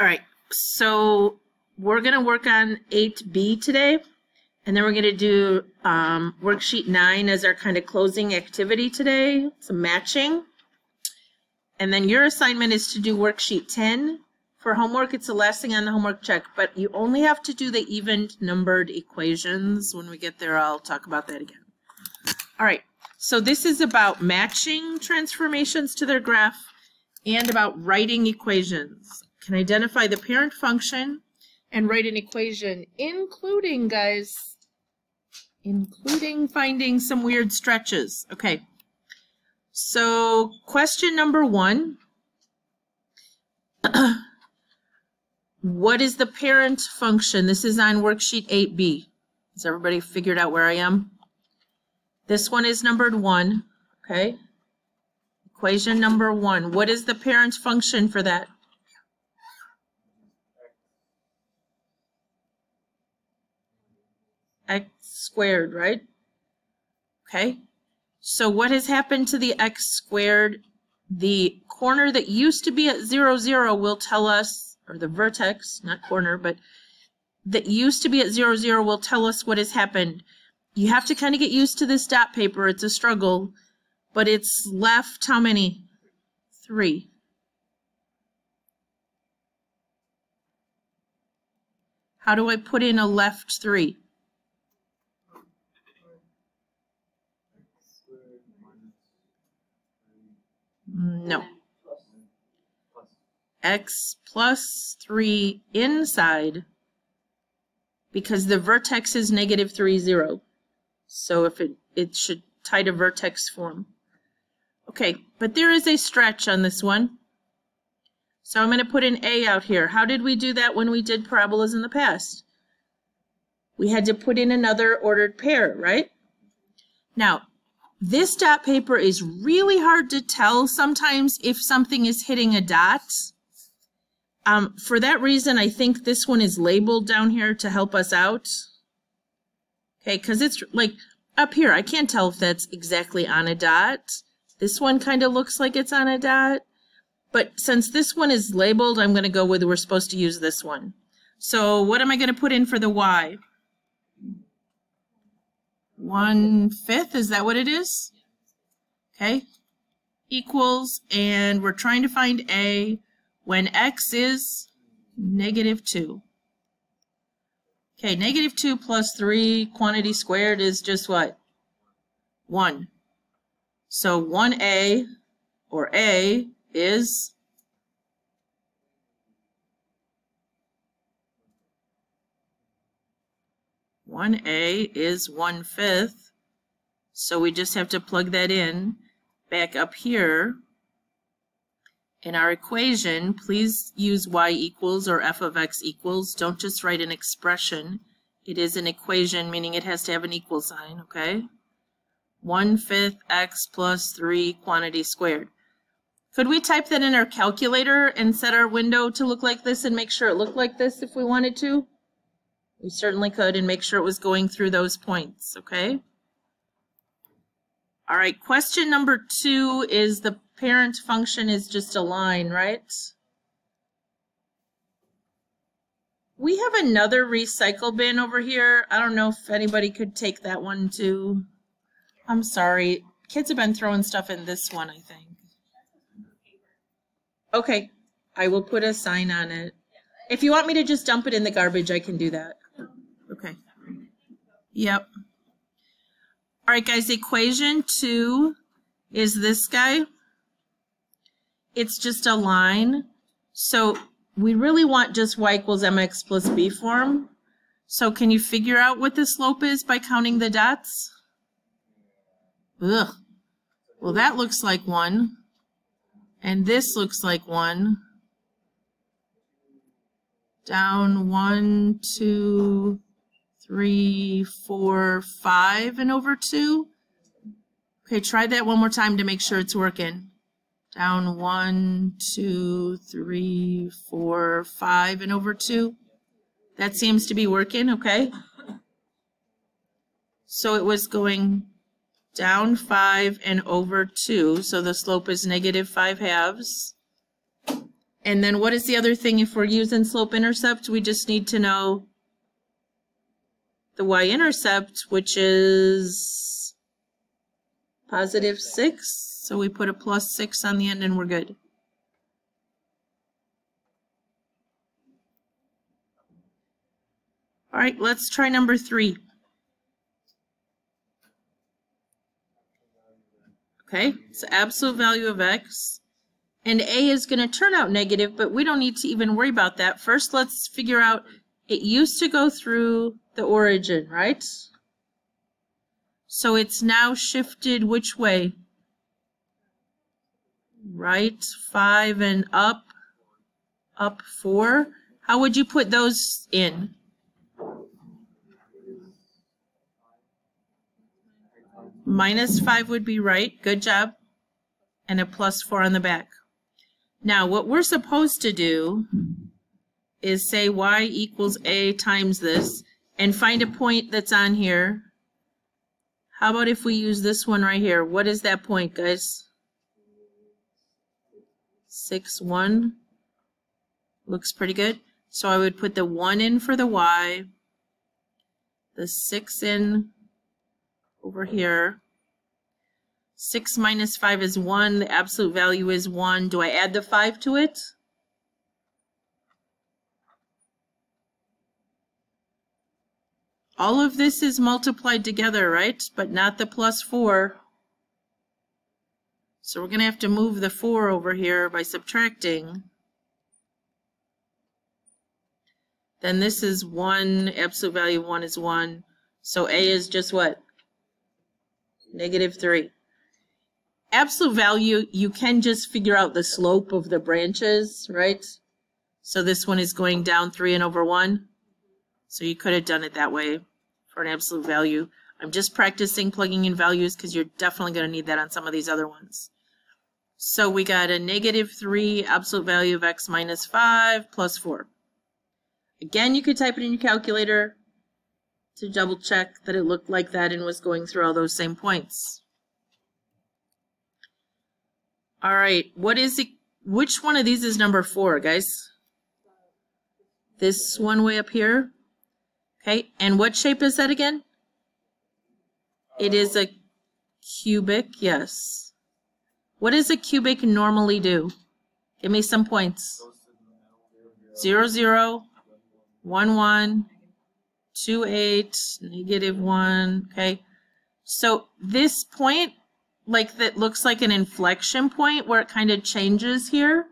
All right, so we're gonna work on eight B today. And then we're gonna do, um, worksheet nine as our kind of closing activity today, some matching. And then your assignment is to do worksheet ten. For homework, it's the last thing on the homework check, but you only have to do the even numbered equations. When we get there, I'll talk about that again. All right, so this is about matching transformations to their graph and about writing equations. Can identify the parent function and write an equation, including, guys, including finding some weird stretches. Okay. So question number one. what is the parent function? This is on worksheet 8B. Has everybody figured out where I am? This one is numbered one, okay? Equation number one. What is the parent function for that? X squared, right? Okay. So what has happened to the x squared? The corner that used to be at 0, 0 will tell us, or the vertex, not corner, but that used to be at 0, 0 will tell us what has happened. You have to kind of get used to this dot paper. It's a struggle, but it's left how many? Three. How do I put in a left three? No. X plus 3 inside because the vertex is negative 3, 0. So if it, it should tie to vertex form. Okay, but there is a stretch on this one. So I'm going to put an A out here. How did we do that when we did parabolas in the past? We had to put in another ordered pair, right? Now, this dot paper is really hard to tell sometimes if something is hitting a dot. Um, for that reason, I think this one is labeled down here to help us out. Okay, because it's like up here, I can't tell if that's exactly on a dot. This one kind of looks like it's on a dot. But since this one is labeled, I'm going to go with we're supposed to use this one. So what am I going to put in for the Y? One fifth, is that what it is? Okay, equals, and we're trying to find A when X is negative two. Okay, negative two plus three quantity squared is just what? One. So one A or A is 1a is 1 fifth. So we just have to plug that in back up here. In our equation, please use y equals or f of x equals. Don't just write an expression. It is an equation, meaning it has to have an equal sign, okay? 1 fifth x plus 3 quantity squared. Could we type that in our calculator and set our window to look like this and make sure it looked like this if we wanted to? We certainly could and make sure it was going through those points, okay? All right, question number two is the parent function is just a line, right? We have another recycle bin over here. I don't know if anybody could take that one too. I'm sorry. Kids have been throwing stuff in this one, I think. Okay, I will put a sign on it. If you want me to just dump it in the garbage, I can do that. Okay. Yep. All right, guys, equation two is this guy. It's just a line. So we really want just y equals mx plus b form. So can you figure out what the slope is by counting the dots? Ugh. Well, that looks like one. And this looks like one. Down one, two, three, four, five, and over two. Okay, try that one more time to make sure it's working. Down one, two, three, four, five, and over two. That seems to be working, okay? So it was going down five and over two, so the slope is negative five halves. And then what is the other thing if we're using slope intercept? We just need to know the y-intercept, which is positive 6. So we put a plus 6 on the end and we're good. All right, let's try number 3. Okay, it's absolute value of x. And a is going to turn out negative, but we don't need to even worry about that. First, let's figure out it used to go through the origin, right? So it's now shifted which way? Right, 5 and up, up 4. How would you put those in? Minus 5 would be right. Good job. And a plus 4 on the back. Now, what we're supposed to do is say y equals a times this and find a point that's on here. How about if we use this one right here? What is that point, guys? 6, 1. Looks pretty good. So I would put the 1 in for the y, the 6 in over here. 6 minus 5 is 1. The absolute value is 1. Do I add the 5 to it? All of this is multiplied together, right? But not the plus 4. So we're going to have to move the 4 over here by subtracting. Then this is 1, absolute value of 1 is 1. So A is just what? Negative 3. Absolute value, you can just figure out the slope of the branches, right? So this one is going down 3 and over 1. So you could have done it that way for an absolute value. I'm just practicing plugging in values because you're definitely going to need that on some of these other ones. So we got a negative 3 absolute value of x minus 5 plus 4. Again, you could type it in your calculator to double check that it looked like that and was going through all those same points. All right, what is it? Which one of these is number four, guys? This one way up here. Okay, and what shape is that again? It is a cubic, yes. What does a cubic normally do? Give me some points. Zero, zero, one, one, two, eight, negative one, okay? So this point, like that looks like an inflection point where it kind of changes here.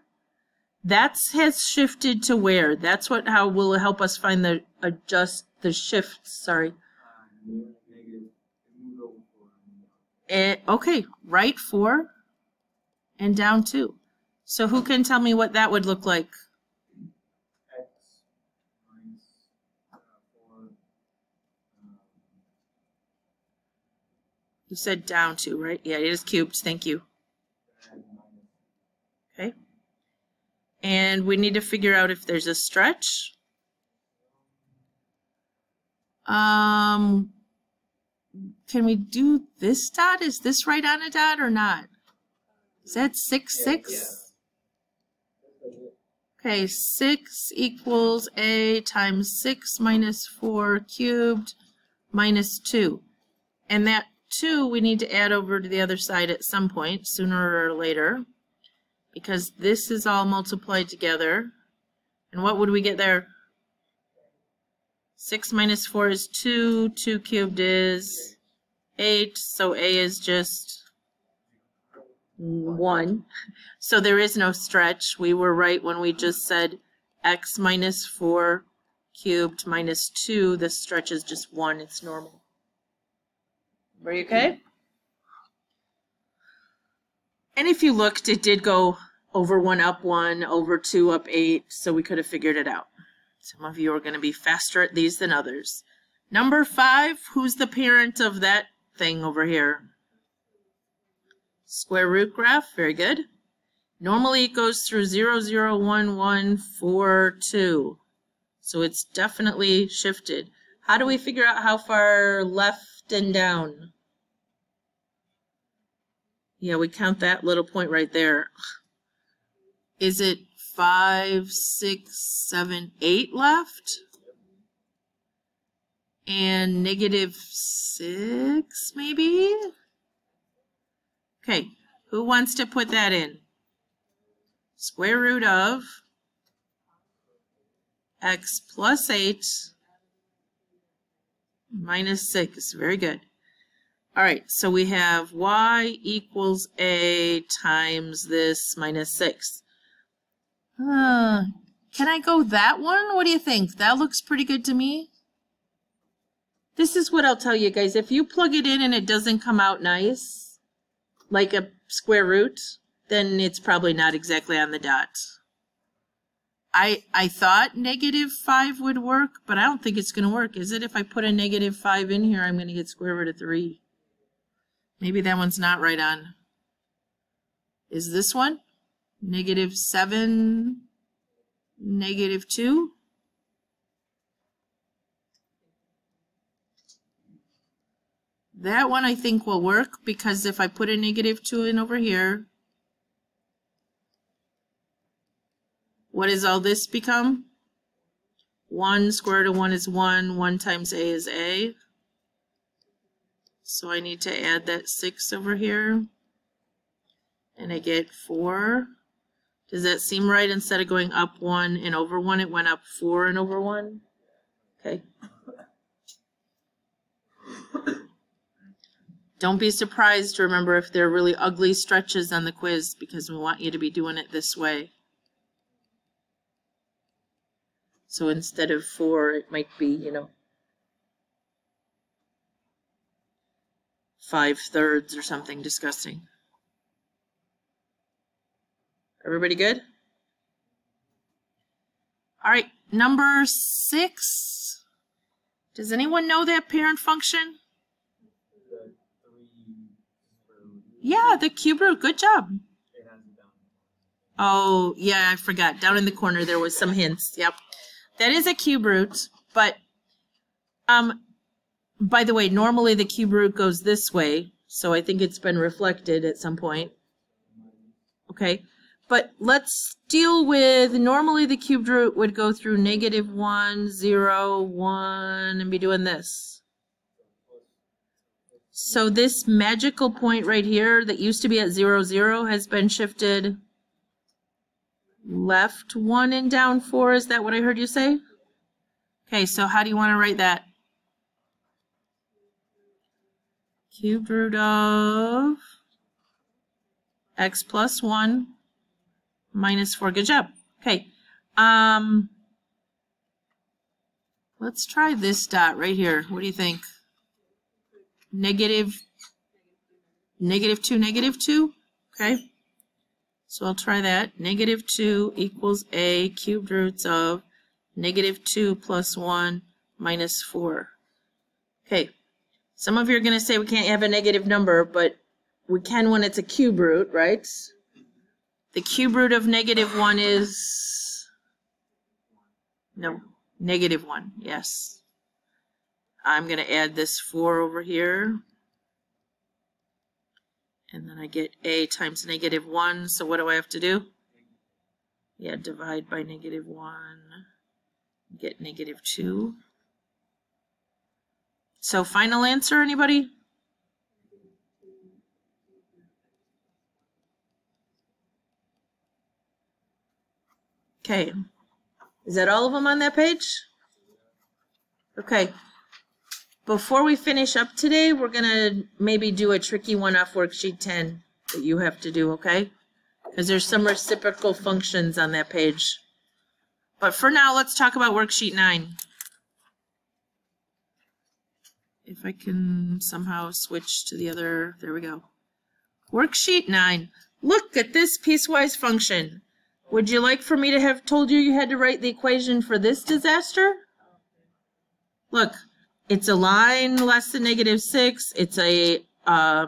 That's has shifted to where? That's what how will help us find the adjust the shift, sorry. It, okay, right four and down two. So who can tell me what that would look like? You said down two, right? Yeah, it is cubed. Thank you. Okay. And we need to figure out if there's a stretch. Um, can we do this dot? Is this right on a dot or not? Is that six, six? Okay, six equals a times six minus four cubed minus two. And that two we need to add over to the other side at some point, sooner or later, because this is all multiplied together. And what would we get there? 6 minus 4 is 2. 2 cubed is 8. So A is just 1. So there is no stretch. We were right when we just said x minus 4 cubed minus 2. The stretch is just 1. It's normal. Were you okay? And if you looked, it did go over 1 up 1, over 2 up 8. So we could have figured it out. Some of you are going to be faster at these than others. Number five, who's the parent of that thing over here? Square root graph, very good. Normally it goes through 0, 0, 1, 1, 4, 2. So it's definitely shifted. How do we figure out how far left and down? Yeah, we count that little point right there. Is it five, six, seven, eight left. And negative six, maybe? Okay, who wants to put that in? Square root of x plus 8 minus 6. Very good. All right, so we have y equals a times this minus 6. Uh, can I go that one? What do you think? That looks pretty good to me. This is what I'll tell you guys. If you plug it in and it doesn't come out nice, like a square root, then it's probably not exactly on the dot. I I thought negative 5 would work, but I don't think it's going to work. Is it? If I put a negative 5 in here, I'm going to get square root of 3. Maybe that one's not right on. Is this one? Negative 7, negative 2? That one I think will work because if I put a negative 2 in over here, what does all this become? 1 square root of 1 is 1, 1 times a is a. So I need to add that 6 over here. And I get 4. Does that seem right? Instead of going up 1 and over 1, it went up 4 and over 1? Okay. Don't be surprised to remember if there are really ugly stretches on the quiz because we want you to be doing it this way. So instead of 4, it might be, you know, 5 thirds or something disgusting. Everybody good? All right, number 6. Does anyone know that parent function? Yeah, the cube root. Good job. Oh, yeah, I forgot. Down in the corner there was some hints. Yep. That is a cube root, but um by the way, normally the cube root goes this way, so I think it's been reflected at some point. Okay. But let's deal with, normally the cubed root would go through negative 1, 0, 1, and be doing this. So this magical point right here that used to be at 0, 0 has been shifted left 1 and down 4. Is that what I heard you say? Okay, so how do you want to write that? Cubed root of x plus 1 minus 4. Good job. Okay. Um, let's try this dot right here. What do you think? Negative, negative 2, negative 2? Okay. So I'll try that. Negative 2 equals a cubed roots of negative 2 plus 1 minus 4. Okay. Some of you are going to say we can't have a negative number, but we can when it's a cube root, right? The cube root of negative 1 is, no, negative 1, yes. I'm going to add this 4 over here. And then I get a times negative 1, so what do I have to do? Yeah, divide by negative 1, get negative 2. So final answer, anybody? Okay. Is that all of them on that page? Okay. Before we finish up today, we're going to maybe do a tricky one off worksheet 10 that you have to do, okay? Because there's some reciprocal functions on that page. But for now, let's talk about worksheet 9. If I can somehow switch to the other, there we go. Worksheet 9. Look at this piecewise function. Would you like for me to have told you you had to write the equation for this disaster? Look, it's a line less than negative 6. It's a uh,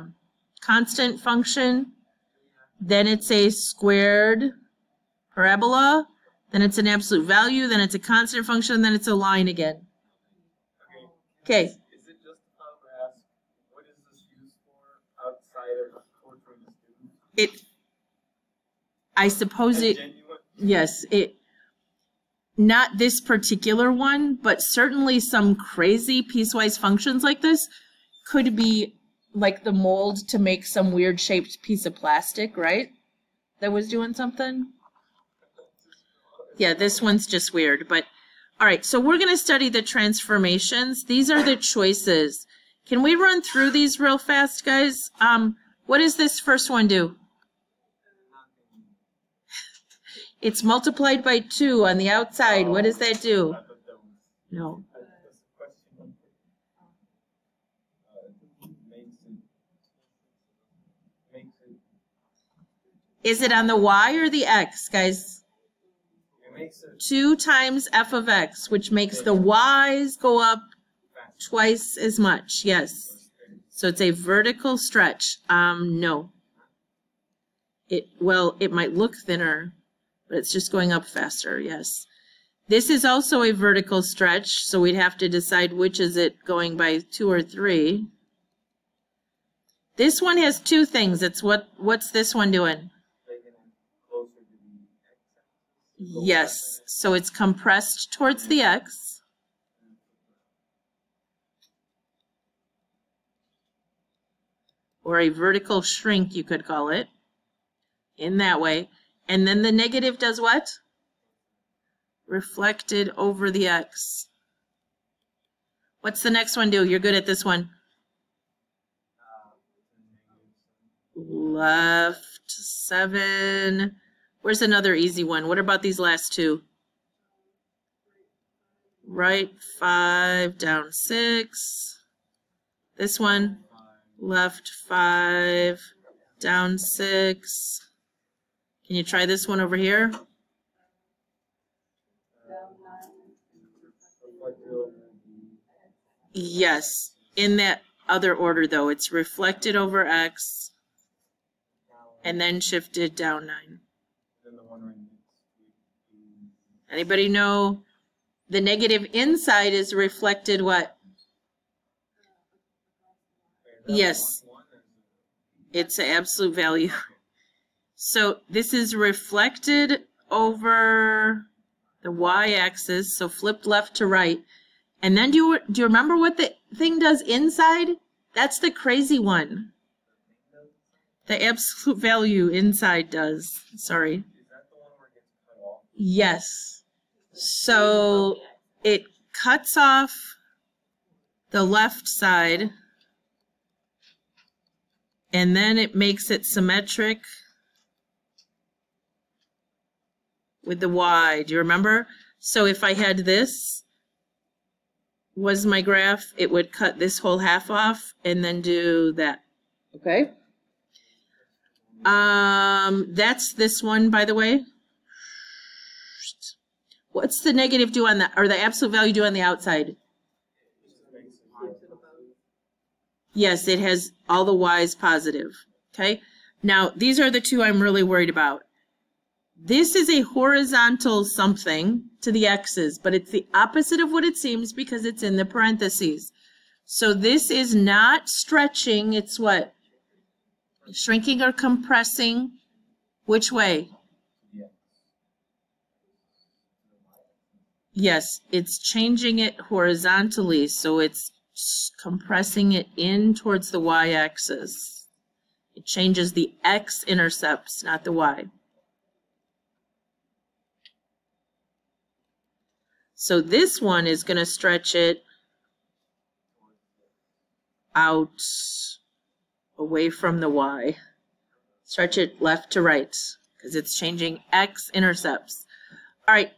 constant function. Then it's a squared parabola. Then it's an absolute value. Then it's a constant function. Then it's a line again. Okay. Is it justifiable to ask, what is this used for outside of torturing the student? It, I suppose it. Yes, it, not this particular one, but certainly some crazy piecewise functions like this could be like the mold to make some weird shaped piece of plastic, right? That was doing something. Yeah, this one's just weird, but all right, so we're going to study the transformations. These are the choices. Can we run through these real fast, guys? Um, what does this first one do? It's multiplied by 2 on the outside. What does that do? No. Is it on the y or the x, guys? 2 times f of x, which makes the y's go up twice as much. Yes. So it's a vertical stretch. Um, no. It, well, it might look thinner, but it's just going up faster. Yes. This is also a vertical stretch, so we'd have to decide which is it going by two or three. This one has two things. It's what, what's this one doing? Yes, so it's compressed towards the x. Or a vertical shrink, you could call it. In that way. And then the negative does what? Reflected over the x. What's the next one do? You're good at this one. Left seven. Where's another easy one? What about these last two? Right five, down six. This one, left five, down six. Can you try this one over here? Yes, in that other order though. It's reflected over x and then shifted down nine. Anybody know? The negative inside is reflected what? Yes. It's an absolute value. So this is reflected over the y-axis, so flipped left to right. And then do you, do you remember what the thing does inside? That's the crazy one. The absolute value inside does. Sorry. Yes. So it cuts off the left side and then it makes it symmetric with the Y. Do you remember? So if I had this was my graph, it would cut this whole half off and then do that. Okay? Um, that's this one, by the way. What's the negative do on the, or the absolute value do on the outside? Yes, it has all the y's positive. Okay. Now, these are the two I'm really worried about. This is a horizontal something to the x's, but it's the opposite of what it seems because it's in the parentheses. So this is not stretching, it's what? Shrinking or compressing? Which way? Yes, it's changing it horizontally, so it's compressing it in towards the y-axis. It changes the x-intercepts, not the y. So this one is going to stretch it out away from the y. Stretch it left to right because it's changing x-intercepts. All right,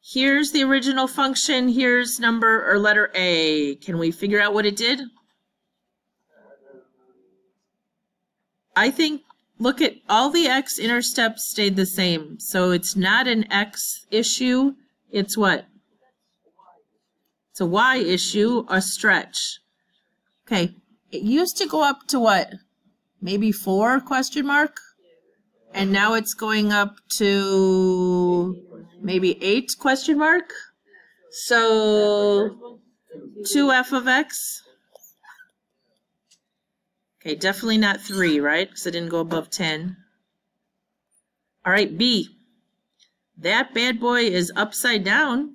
Here's the original function, here's number or letter A. Can we figure out what it did? I think, look at, all the x intercepts stayed the same, so it's not an x issue, it's what? It's a y issue, a stretch. Okay, it used to go up to what? Maybe four, question mark? And now it's going up to maybe eight question mark. So two f of x. Okay, definitely not three, right? Because it didn't go above 10. All right, B. That bad boy is upside down.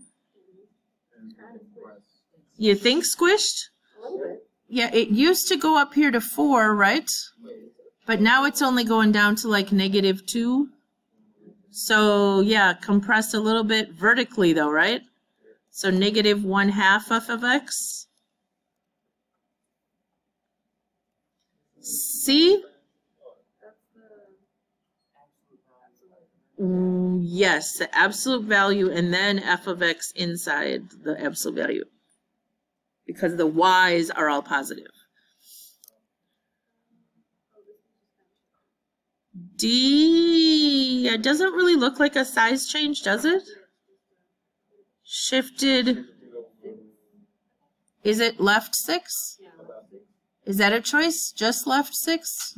You think squished? Yeah, it used to go up here to four, right? But now it's only going down to like negative two. So yeah, compressed a little bit vertically though, right? So negative one half f of x. See? Mm, Yes, the absolute value and then f of x inside the absolute value. Because the y's are all positive. D, it doesn't really look like a size change, does it? Shifted, is it left six? Is that a choice? Just left six?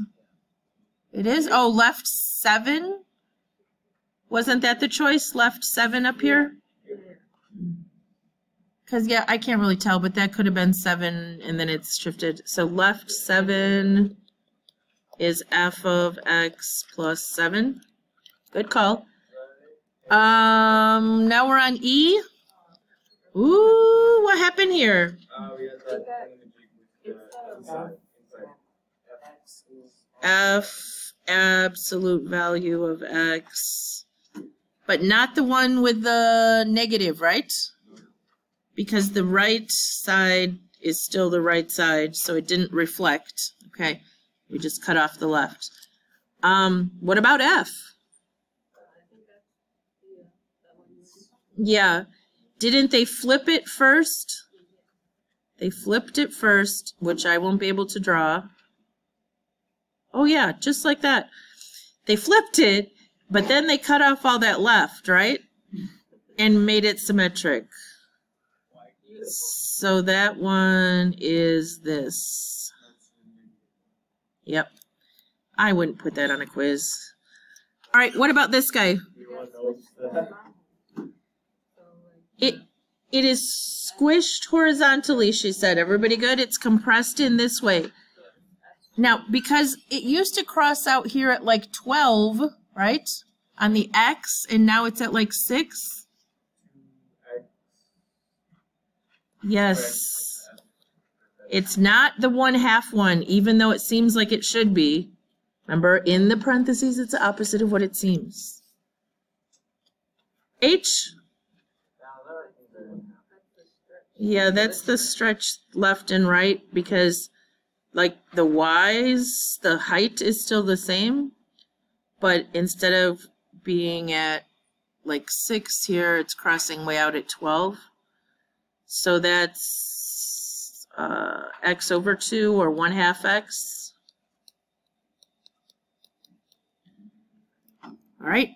It is? Oh, left seven? Wasn't that the choice? Left seven up here? Cause yeah, I can't really tell, but that could have been seven and then it's shifted. So left seven is f of x plus seven. Good call. Um, now we're on E. Ooh, what happened here? F absolute value of x, but not the one with the negative, right? Because the right side is still the right side, so it didn't reflect. Okay, we just cut off the left. Um, what about F? Yeah, didn't they flip it first? They flipped it first, which I won't be able to draw. Oh yeah, just like that. They flipped it, but then they cut off all that left, right? And made it symmetric. So that one is this. Yep. I wouldn't put that on a quiz. All right, what about this guy? It it is squished horizontally, she said. Everybody good? It's compressed in this way. Now, because it used to cross out here at like 12, right? On the X, and now it's at like 6. Yes. It's not the one half one, even though it seems like it should be. Remember, in the parentheses, it's the opposite of what it seems. H, yeah, that's the stretch left and right because like the Y's, the height is still the same, but instead of being at like six here, it's crossing way out at 12. So that's uh, x over 2 or 1 half x. All right.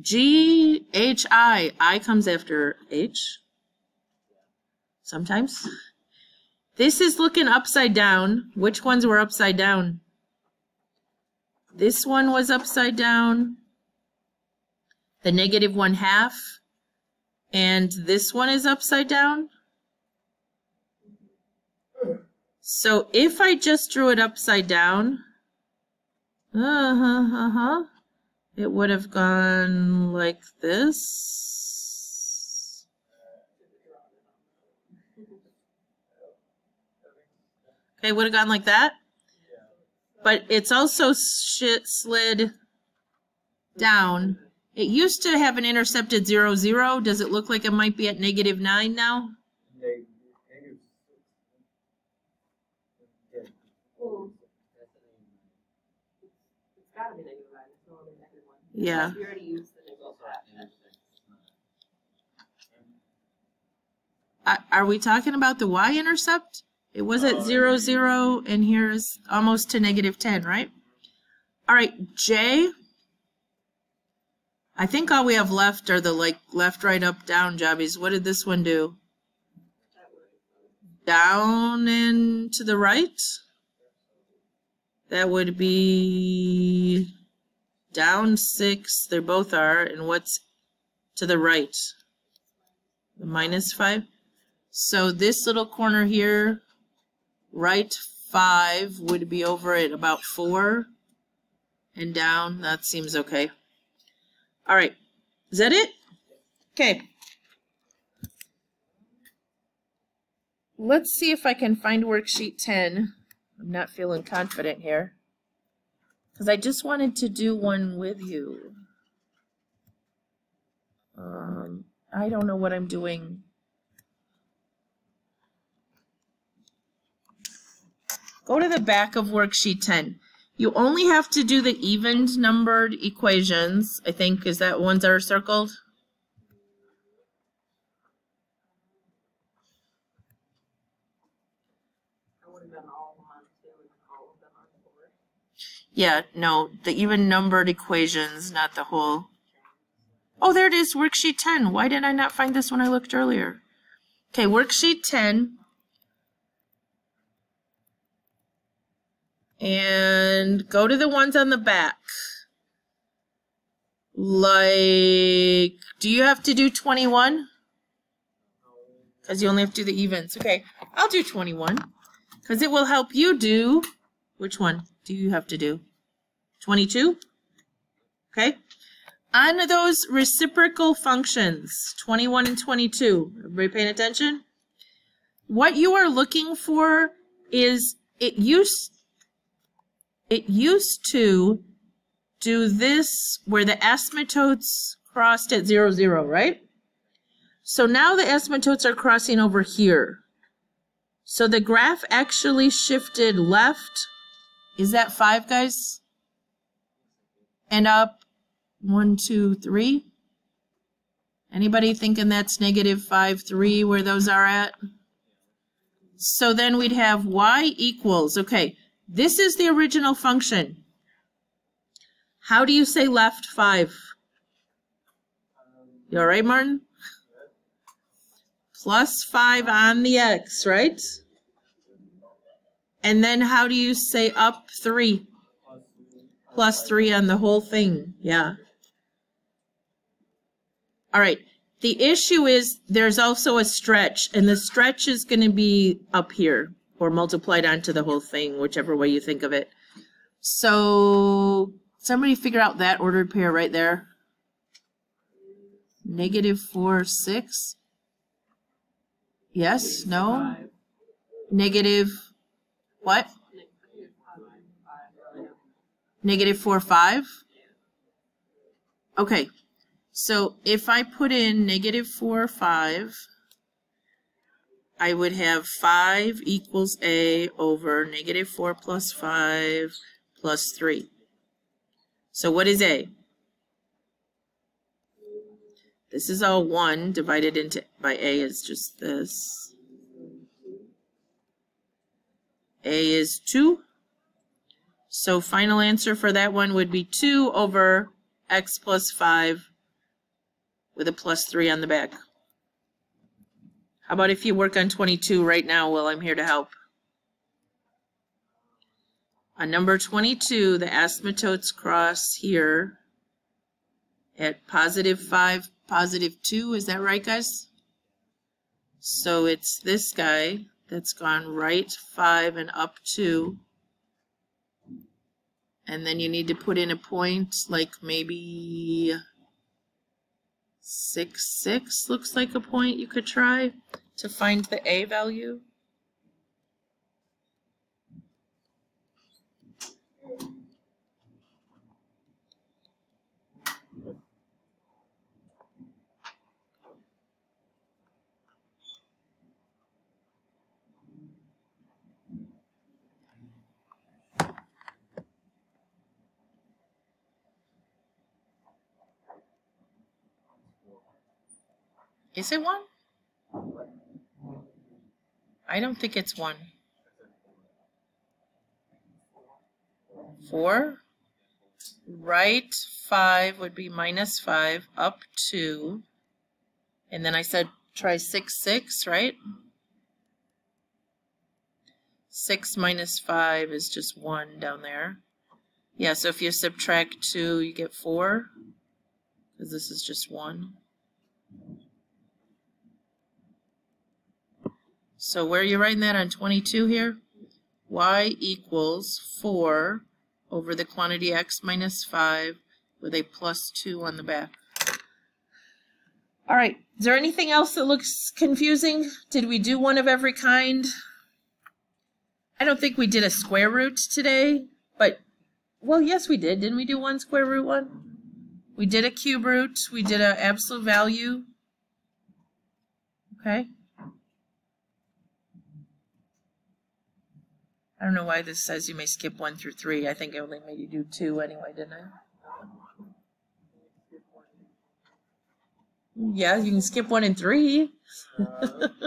G, H, I. I comes after H. Sometimes. This is looking upside down. Which ones were upside down? This one was upside down. The negative one half. And this one is upside down. So if I just drew it upside down, uh-huh, uh-huh, it would have gone like this. Okay, would have gone like that. But it's also slid down. It used to have an intercepted zero zero. Does it look like it might be at negative nine now? Yeah. Are- Are we talking about the y-intercept? It was at zero zero, and here's almost to negative ten, right? All right, J. I think all we have left are the like left, right, up, down jobbies. What did this one do? Down and to the right? That would be down six. They both are. And what's to the right? The minus five? So this little corner here, right five would be over at about four and down. That seems okay. All right. Is that it? Okay. Let's see if I can find worksheet 10. I'm not feeling confident here. Because I just wanted to do one with you. Um, I don't know what I'm doing. Go to the back of worksheet 10. You only have to do the even numbered equations. I think, is that ones that are circled? I would have done all of them on two and all of them on four. Yeah, no, the even numbered equations, not the whole. Oh, there it is, worksheet 10. Why didn't I not find this when I looked earlier? Okay, worksheet 10. And go to the ones on the back. Like, do you have to do 21? Because you only have to do the evens. Okay, I'll do 21. Because it will help you do, which one do you have to do? 22? Okay. On those reciprocal functions, 21 and 22, everybody paying attention? What you are looking for is it used, it used to do this where the asymptotes crossed at zero, zero, right? So now the asymptotes are crossing over here. So the graph actually shifted left. Is that five, guys? And up one, two, three. Anybody thinking that's negative five, three, where those are at? So then we'd have y equals, okay, this is the original function. How do you say left five? You all right, Martin? Plus five on the x, right? And then how do you say up three? Plus three. Plus three on the whole thing, yeah. All right, the issue is there's also a stretch, and the stretch is going to be up here or multiplied onto the whole thing, whichever way you think of it. So somebody figure out that ordered pair right there. Negative four, six. Yes, no? Negative, what? Negative five, five, really. Negative four, five? Okay, so if I put in negative four, five, I would have five equals A over negative four plus five plus three. So what is A? This is all one divided into, by A is just this. A is two. So final answer for that one would be 2 over x plus 5 with a plus 3 on the back. How about if you work on 22 right now while I'm here to help? On number 22, the asymptotes cross here at positive 5, positive 2. Is that right, guys? So it's this guy that's gone right 5 and up 2. And then you need to put in a point like maybe six, six looks like a point you could try to find the A value. Is it one? I don't think it's one. Four? Right five would be minus five, up two. And then I said try six, six, right? Six minus five is just one down there. Yeah, so if you subtract two, you get four. Because this is just one. So where are you writing that on 22 here? y equals 4 over the quantity x minus 5 with a plus 2 on the back. All right, is there anything else that looks confusing? Did we do one of every kind? I don't think we did a square root today, but, well, yes, we did. Didn't we do one square root one? We did a cube root, we did an absolute value. Okay. I don't know why this says you may skip one through three. I think I only made you do two anyway, didn't I? Yeah, you can skip one and three. Uh.